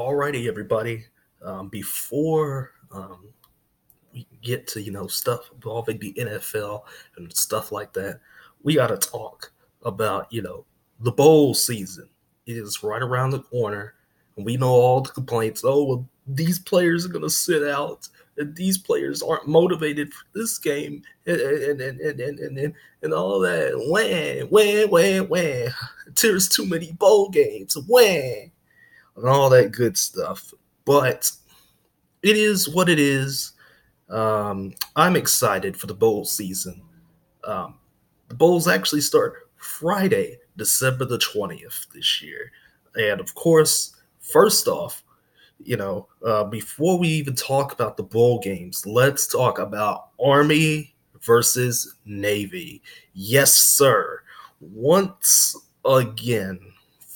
Alrighty, everybody. Um, before um, we get to you know stuff involving the NFL and stuff like that, we got to talk about you know the bowl season. It is right around the corner, and we know all the complaints. Oh, well, these players are going to sit out, and these players aren't motivated for this game, and and and and and, and, and all that. When, when, when, when? There's too many bowl games. When? And all that good stuff. But it is what it is. Um, I'm excited for the bowl season. Um, the bowls actually start Friday, December the 20th this year. And of course, first off, you know, uh, before we even talk about the bowl games, let's talk about Army versus Navy. Yes, sir. Once again,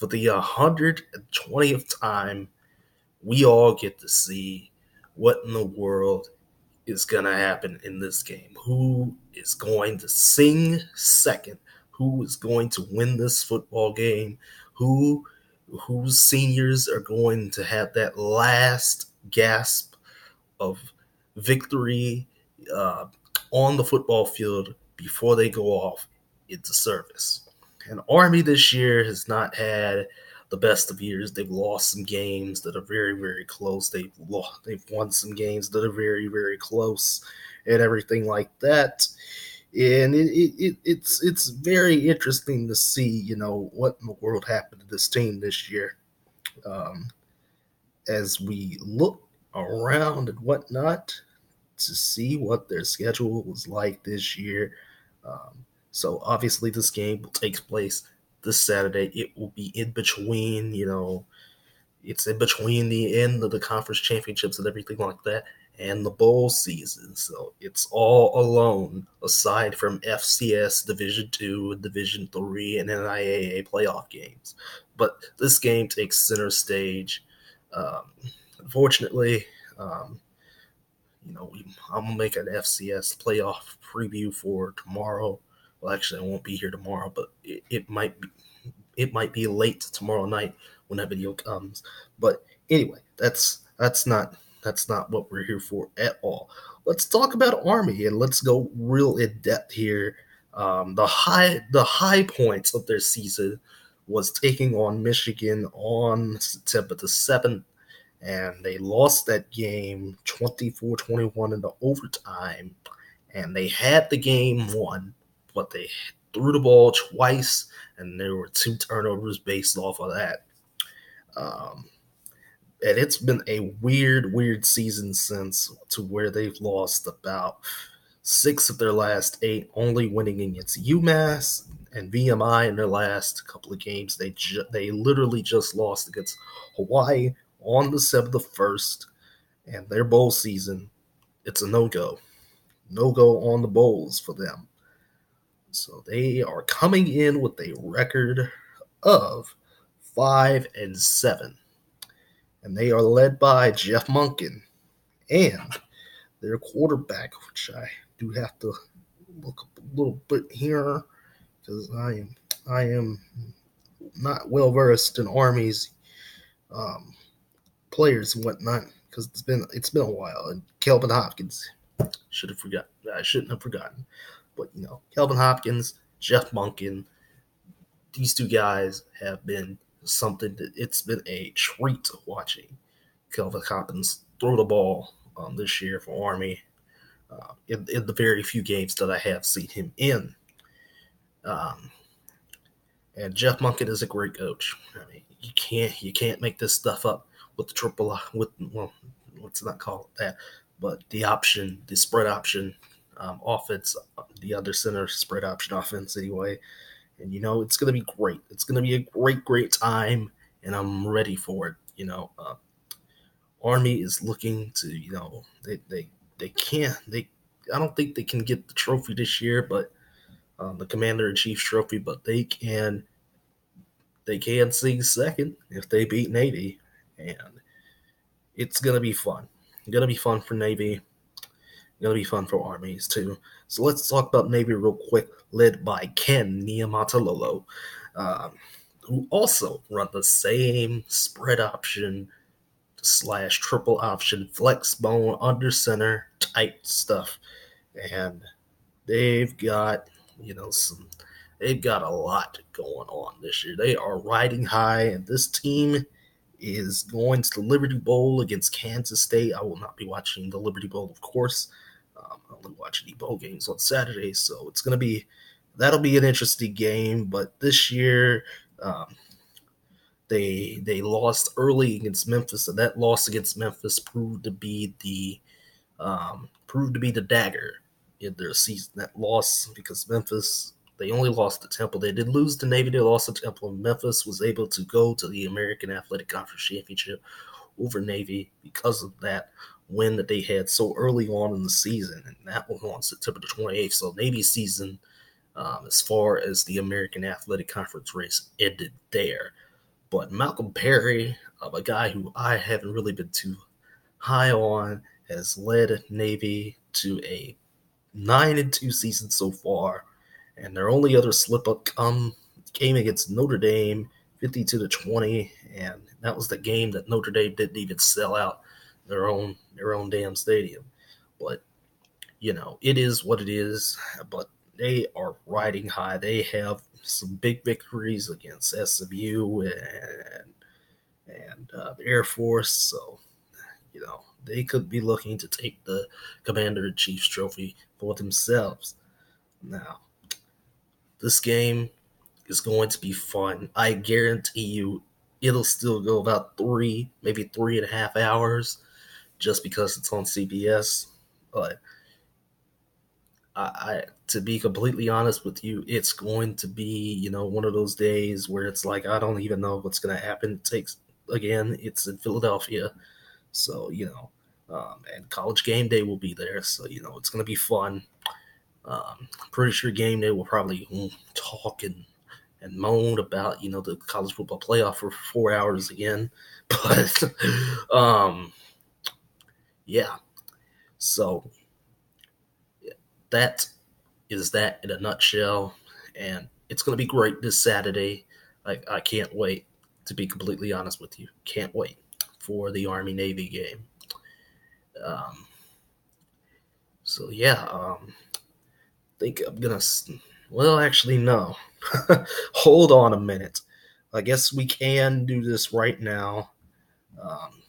for the 120th time, we all get to see what in the world is going to happen in this game. Who is going to sing second? Who is going to win this football game? Who whose seniors are going to have that last gasp of victory uh, on the football field before they go off into service. And Army this year has not had the best of years. They've lost some games that are very, very close. They've lost, they've won some games that are very, very close, and everything like that. And it, it, it, it's it's very interesting to see, you know, what in the world happened to this team this year. Um, as we look around and whatnot to see what their schedule was like this year. Um, so obviously, this game will take place this Saturday. It will be in between, you know, it's in between the end of the conference championships and everything like that and the bowl season. So it's all alone aside from FCS Division 2, Division 3 and NIAA playoff games. But this game takes center stage. Um, unfortunately, um, you know, I'm gonna make an FCS playoff preview for tomorrow. Well, actually, I won't be here tomorrow, but it, it might be it might be late tomorrow night when that video comes. But anyway, that's that's not that's not what we're here for at all. Let's talk about Army and let's go real in depth here. Um, the high the high points of their season was taking on Michigan on September the seventh, and they lost that game 24-21 in the overtime, and they had the game won, but they threw the ball twice, and there were two turnovers based off of that. Um, and it's been a weird, weird season since to where they've lost about six of their last eight, only winning against UMass and VMI in their last couple of games. They ju- they literally just lost against Hawaii on the seventh the first, and their bowl season, it's a no go, no go on the bowls for them. So they are coming in with a record of five and seven. And they are led by Jeff Monken and their quarterback, which I do have to look up a little bit here because I am I am not well versed in armies um, players and whatnot because it's been it's been a while. And Kelvin Hopkins should have forgot. I shouldn't have forgotten. But you know, Kelvin Hopkins, Jeff Monken, these two guys have been something that it's been a treat watching Kelvin Hopkins throw the ball um, this year for Army uh, in, in, the very few games that I have seen him in. Um, and Jeff Monken is a great coach. I mean, you can't you can't make this stuff up with the triple with well, let's not call it that, but the option, the spread option um, offense, the other center spread option offense anyway. And you know it's gonna be great. It's gonna be a great, great time, and I'm ready for it. You know, uh, Army is looking to you know they they they can't they I don't think they can get the trophy this year, but um, the Commander in Chief's trophy, but they can they can see second if they beat Navy, and it's gonna be fun. gonna be fun for Navy. Gonna be fun for armies too. So let's talk about Navy real quick, led by Ken Niumatalolo, um, who also run the same spread option slash triple option flexbone under center type stuff, and they've got you know some they've got a lot going on this year. They are riding high, and this team is going to the Liberty Bowl against Kansas State. I will not be watching the Liberty Bowl, of course. Um, I only watch the bowl games on Saturday, so it's going to be that'll be an interesting game. But this year, um, they they lost early against Memphis, and that loss against Memphis proved to be the um, proved to be the dagger in their season. That loss because Memphis they only lost to Temple. They did lose to Navy. They lost to Temple. Memphis was able to go to the American Athletic Conference Championship over Navy because of that win that they had so early on in the season, and that was on September the 28th. So Navy season, um, as far as the American Athletic Conference race, ended there. But Malcolm Perry, uh, a guy who I haven't really been too high on, has led Navy to a nine and two season so far and their only other slip up came against Notre Dame, 52 to 20, and that was the game that Notre Dame didn't even sell out their own their own damn stadium. But you know, it is what it is. But they are riding high. They have some big victories against SMU and and uh, Air Force. So you know, they could be looking to take the Commander in Chief's trophy for themselves. Now, this game is going to be fun. I guarantee you it'll still go about three, maybe three and a half hours just because it's on CBS. But I, I, to be completely honest with you, it's going to be, you know, one of those days where it's like I don't even know what's gonna happen. It takes again, it's in Philadelphia. So, you know, um, and college game day will be there. So, you know, it's gonna be fun. Um, pretty sure game day will probably talk and, and moan about you know the college football playoff for four hours again, but um, yeah. So that is that in a nutshell, and it's going to be great this Saturday. I, I can't wait. To be completely honest with you, can't wait for the Army Navy game. Um, so yeah, um, think I'm gonna. Well, actually, no. Hold on a minute. I guess we can do this right now. Um,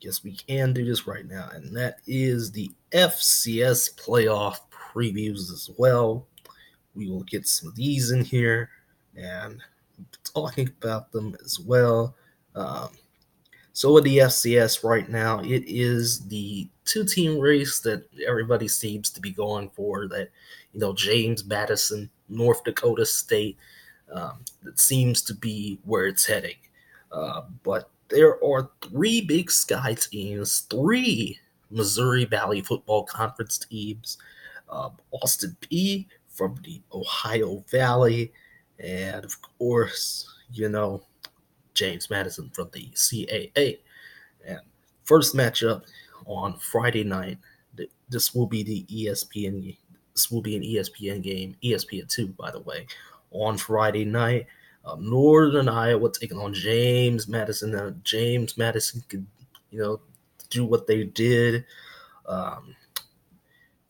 guess we can do this right now, and that is the FCS playoff previews as well. We will get some of these in here and talking about them as well. Um, so with the FCS right now, it is the two-team race that everybody seems to be going for. That you know, James Madison, North Dakota State, um, that seems to be where it's heading. Uh, but there are three Big Sky teams, three Missouri Valley Football Conference teams, um, Austin Peay from the Ohio Valley, and of course, you know, James Madison from the CAA. And first matchup on Friday night. This will be the ESPN. This will be an ESPN game. ESPN two, by the way, on Friday night. Um, Northern Iowa taking on James Madison. James Madison could, you know, do what they did. Um,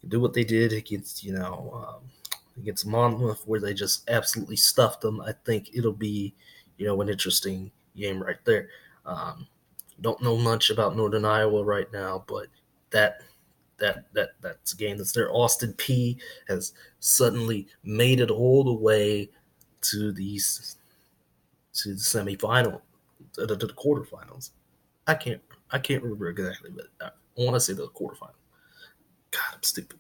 do what they did against, you know, um, against Monmouth, where they just absolutely stuffed them. I think it'll be you know, an interesting game right there. Um, don't know much about Northern Iowa right now, but that that that that's a game that's there. Austin Peay has suddenly made it all the way to these to the semifinal, to the, to the quarterfinals. I can't I can't remember exactly, but I want to say the quarterfinal. God, I'm stupid.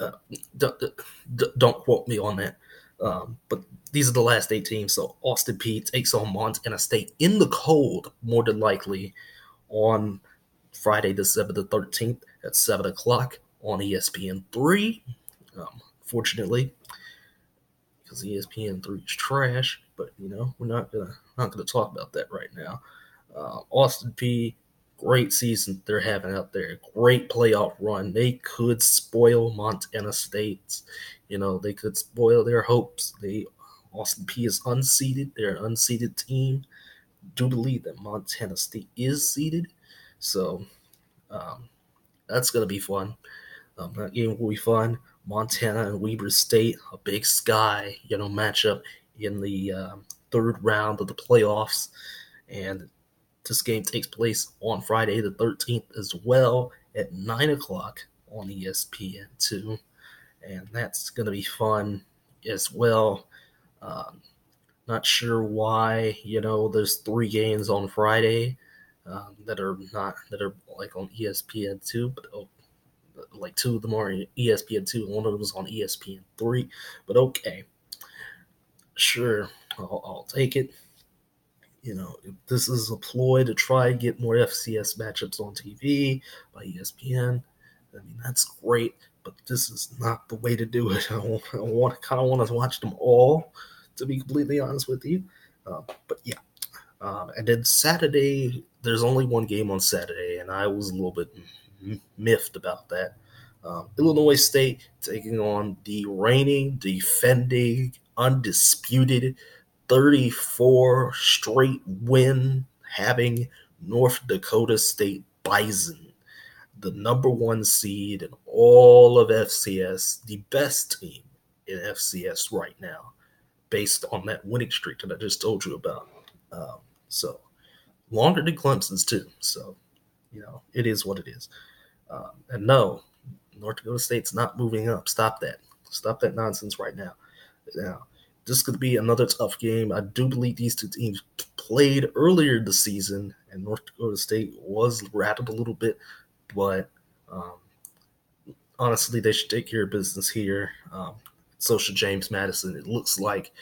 Uh, don't, don't quote me on that. Um, but these are the last eight teams. So Austin Peay takes on Montana State in the cold, more than likely, on Friday, December the 13th at 7 o'clock on ESPN 3. Um, fortunately, because ESPN 3 is trash, but you know, we're not gonna not gonna talk about that right now. Uh, Austin Peay great season they're having out there. Great playoff run. They could spoil Montana State's. You know, they could spoil their hopes. They Austin Peay is unseeded. They're an unseeded team. Do believe that Montana State is seeded. So um, that's going to be fun. Um, that game will be fun. Montana and Weber State, a big sky, you know, matchup in the um, third round of the playoffs. And this game takes place on Friday the 13th as well at 9 o'clock on ESPN2. And that's going to be fun as well. Um, not sure why, you know, there's three games on Friday um, that are not, that are like on ESPN2, but oh, like two of them are ESPN2, one of them is on ESPN3. But okay, sure, I'll, I'll take it you know, this is a ploy to try and get more FCS matchups on TV by ESPN. I mean, that's great, but this is not the way to do it. I, want, I want kind of want to watch them all, to be completely honest with you. Uh, but yeah, um, and then Saturday, there's only one game on Saturday, and I was a little bit miffed about that. Um, Illinois State taking on the reigning, defending, undisputed 34 straight win having North Dakota State Bison, the number one seed in all of FCS, the best team in FCS right now, based on that winning streak that I just told you about. Um, so longer than Clemson's too. So you know it is what it is. Um, and no, North Dakota State's not moving up. Stop that. Stop that nonsense right now. Now this could be another tough game. I do believe these two teams played earlier this season, and North Dakota State was rattled a little bit, but um, honestly, they should take care of business here. Um, so should James Madison. It looks like,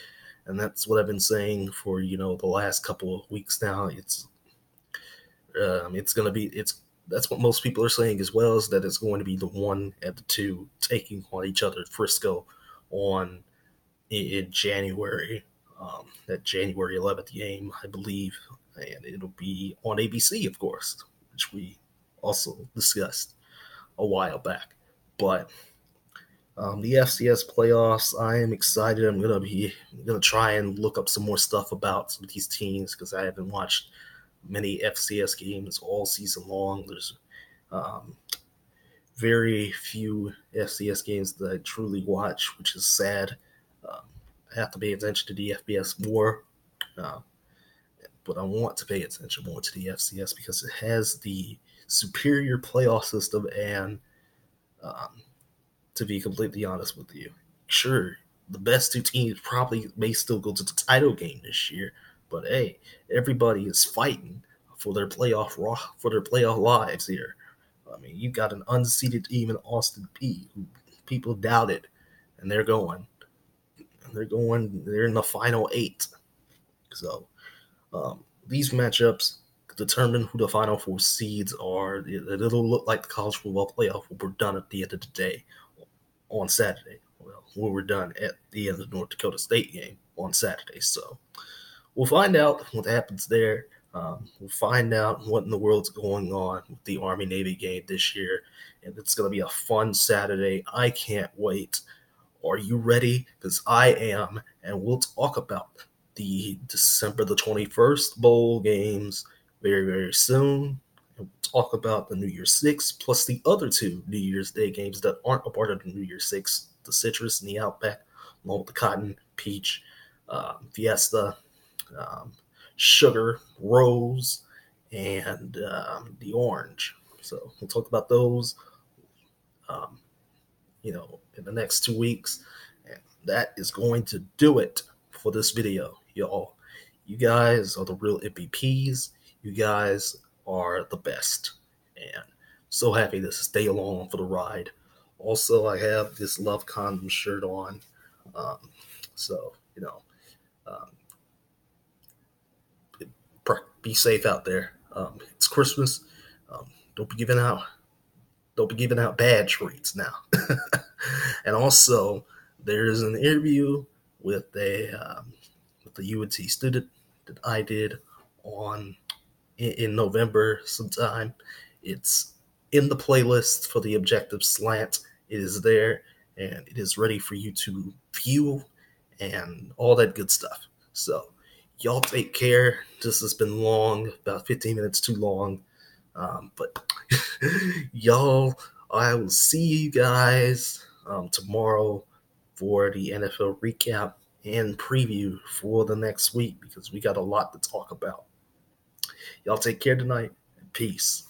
and that's what I've been saying for you know the last couple of weeks now. It's um, it's going to be it's that's what most people are saying as well is that it's going to be the one and the two taking on each other. Frisco on in January, um, that January 11th game, I believe, and it'll be on ABC, of course, which we also discussed a while back. But um, the FCS playoffs, I am excited. I'm gonna be I'm gonna try and look up some more stuff about some of these teams because I haven't watched many FCS games all season long. There's um, very few FCS games that I truly watch, which is sad. Um, I have to pay attention to the FBS more, uh, but I want to pay attention more to the FCS because it has the superior playoff system. And um, to be completely honest with you, sure, the best two teams probably may still go to the title game this year, but hey, everybody is fighting for their playoff raw for their playoff lives here. I mean, you got an unseeded team in Austin Peay who people doubted, and they're going. They're going. They're in the final eight. So um, these matchups determine who the final four seeds are. It'll look like the college football playoff will be done at the end of the day on Saturday. Well, we were done at the end of the North Dakota State game on Saturday. So we'll find out what happens there. Um, we'll find out what in the world's going on with the Army Navy game this year. And it's going to be a fun Saturday. I can't wait. Are you ready? Because I am, and we'll talk about the December the 21st bowl games very, very soon. And we'll talk about the New Year's Six plus the other two New Year's Day games that aren't a part of the New Year's Six the citrus and the Outback, along with the cotton, peach, um, fiesta, um, sugar, rose, and um, the orange. So we'll talk about those. Um, you know, in the next two weeks. And that is going to do it for this video, y'all. You guys are the real MVPs. You guys are the best. And so happy to stay along for the ride. Also, I have this Love Condom shirt on. Um, so, you know, um, be safe out there. Um, it's Christmas. Um, don't be giving out don't be giving out bad treats now. and also, there's an interview with a um, with the UNT student that I did on in, in November sometime. It's in the playlist for the Objective Slant. It is there and it is ready for you to view and all that good stuff. So, y'all take care. This has been long, about 15 minutes too long. Um, but y'all, I will see you guys um, tomorrow for the NFL recap and preview for the next week because we got a lot to talk about. Y'all take care tonight peace.